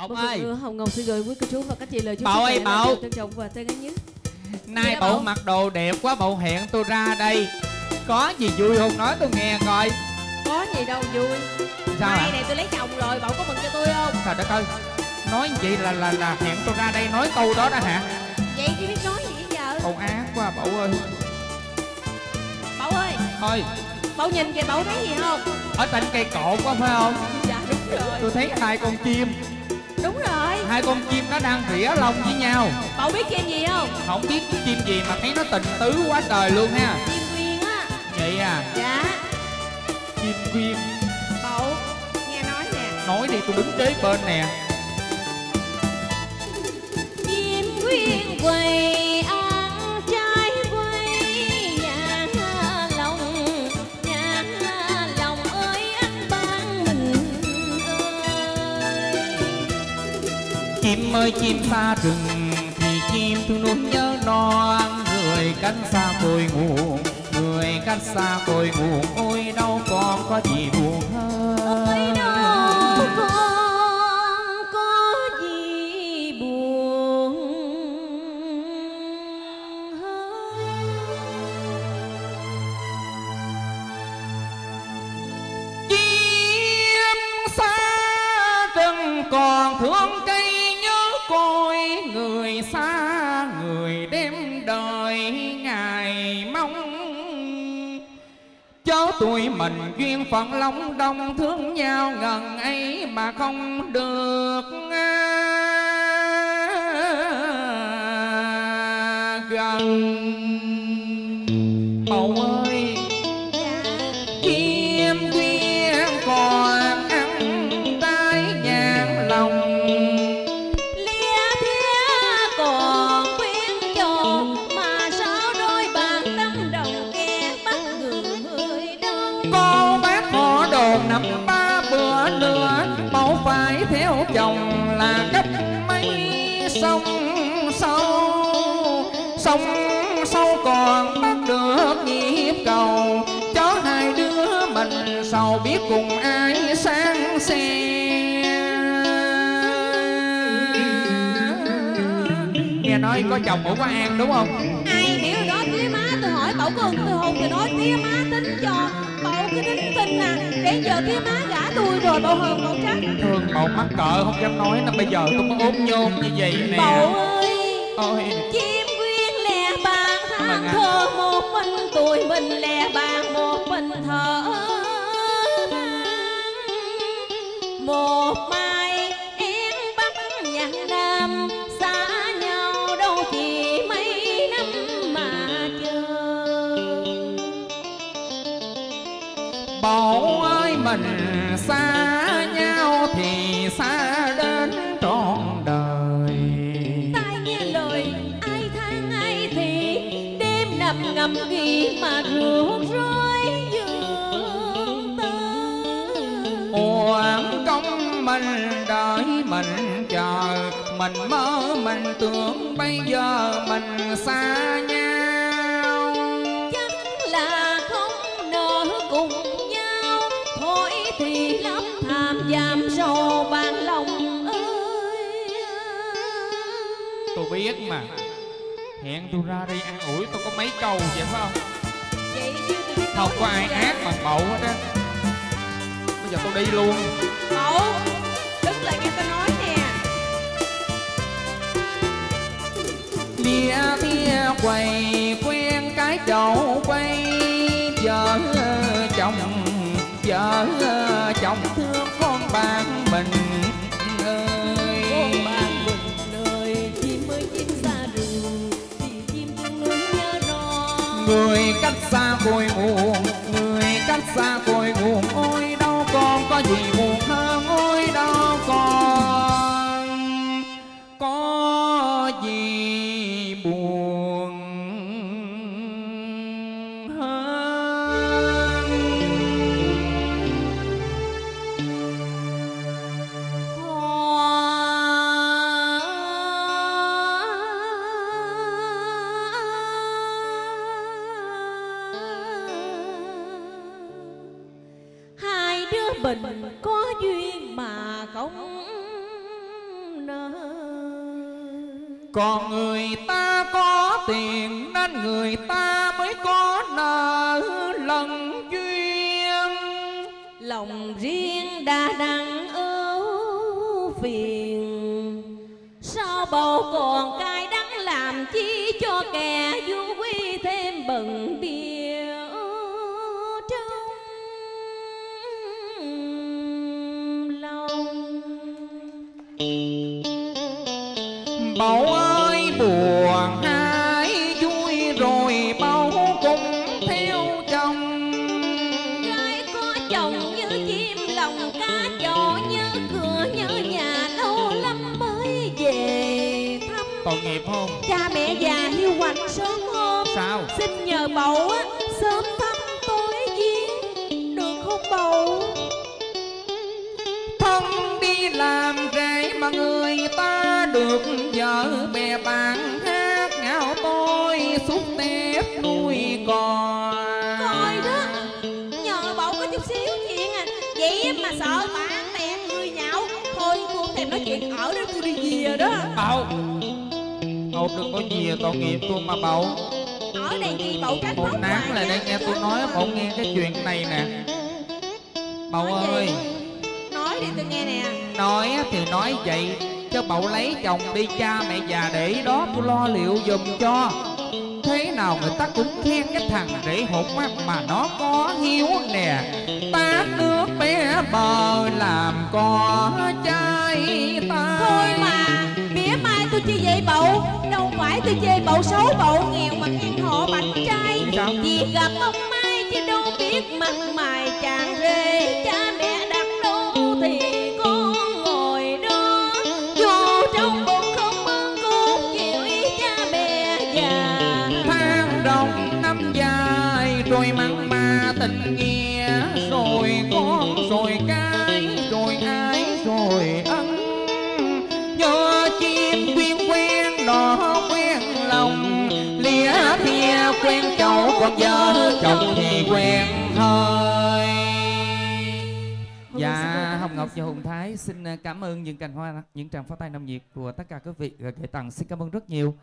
Ông ơi. Hồng Ngọc xin gửi quý cô chú và các chị lời chúc Bảo ơi, Bảo. điều trân trọng và ái nhất Nay Dạ, Bảo. mặc đồ đẹp quá Bảo hẹn tôi ra đây. Có gì vui không nói tôi nghe coi. Có gì đâu vui. Sao Mai này tôi lấy chồng rồi Bảo có mừng cho tôi không? Trời đất ơi Nói vậy là là là hẹn tôi ra đây nói câu đó đó hả? Vậy chứ biết nói gì bây giờ? Còn ác quá Bảo ơi. Bảo ơi. Thôi. Bảo nhìn kìa Bảo thấy gì không? Ở trên cây cột quá phải không? Dạ đúng rồi. Tôi thấy hai con chim Đúng rồi. Hai con chim nó đang rỉa lông với nhau. Bảo biết chim gì không? Không biết chim gì mà thấy nó tình tứ quá trời luôn ha. Chim quyên á. Vậy à? Dạ. Chim quyên. Bảo Nghe nói nè. Nói đi tôi đứng kế bên nè Chim ơi, chim xa rừng, Thì chim thương nuốt nhớ non Người cách xa cội nguồn Người cách xa cội nguồn Ôi đâu còn có gì buồn. Chớ tụi mình duyên phận long đông thương nhau, gần ấy mà không được gần theo là cách mấy sông sâu. Sông sâu còn bắt được nhịp cầu. Cho hai đứa mình sầu biết cùng ai sang xe. Nghe nói có chồng ở Quá An đúng không? Ai hiểu đó tía má, tôi hỏi Bảo con tôi hôn thì nói tía má tính cho Bảo cái tính tình à Để giờ tía má gả tôi rồi Bảo hơn Bảo trách Thương bầu mắc cỡ không dám nói nó bây giờ tôi có ốm nhôm như vậy nè. Bảo ơi Ôi. Chim quyên lẻ bàn Cảm ơn than anh. thơ một mình tụi mình lẻ bàn Bảo ơi mình xa nhau thì xa đến trọn đời. Tai nghe lời ai than ai thì đêm nằm ngầm ghi mà rượu rơi giường tơ. Oan công mình đợi mình chờ Mình mơ mình tưởng bây giờ mình xa Tôi biết mà. Hẹn tôi ra đây ăn ủi tôi có mấy câu vậy phải không? Vậy chứ tôi biết Không có ai ác bằng bậu hết á. Bây giờ tôi đi luôn. Mậu đứng lại nghe tôi nói nè. Lia thia quầy quen cái chậu quay. Vợ chồng vợ chồng thương con bạn mình Người cách xa cội nguồn Người cách xa cội nguồn Ôi đâu còn có gì mà không nợ còn người ta có tiền nên người ta mới có nợ lần duyên. Lòng riêng đã đặng ưu phiền. Sao bầu còn cay đắng làm chi cho kẻ du quy thêm bận đi Bầu ơi buồn hai vui rồi bầu cũng theo chồng gái có chồng như chim lòng cá chọ nhớ cửa nhớ nhà lâu lắm mới về thăm Tội nghiệp không? cha mẹ già hiu quạnh sớm hôm Sao? xin nhờ bầu á sớm được vợ bè bạn hát ngào tôi xúc tép nuôi cò coi đó nhờ bầu có chút xíu chuyện à. Vậy mà sợ bạn bè người nhạo. Thôi cô thèm nói chuyện ở đó tôi đi về đó. Bậu Bậu đừng có gì tội nghiệp tôi mà Bậu ở đây gì trách Bậu nán hoài lại đây nha, nghe tôi nói Bậu nghe cái chuyện này nè. Bậu Nói gì? ơi. Nói đi tôi nghe nè. Nói thì nói vậy Chứ Bậu lấy chồng đi cha mẹ già để đó tôi lo liệu giùm cho. Thế nào người ta cũng khen cái thằng rể hụt mà nó có hiếu nè. Tát nước bé bờ làm có trai ta. Thôi mà mỉa mai tôi chi vậy bậu đâu phải tôi chê bậu xấu bậu nghèo mà khen họ bạch trai. Vì gặp ông mai chứ đâu biết mặt mày chàng rể cha mẹ đặt rồi mặn mà tình nghĩa rồi con rồi cái rồi ai rồi ân nhớ chim quyên quen đỏ quen lòng lìa thia quen cháu còn vợ chồng thì quen thôi. Dạ, Hồng Ngọc và Hùng Thái xin à, cảm ơn những cành hoa, những tràng pháo tay nồng nhiệt của tất cả quý vị. Gửi tặng xin cảm ơn rất nhiều.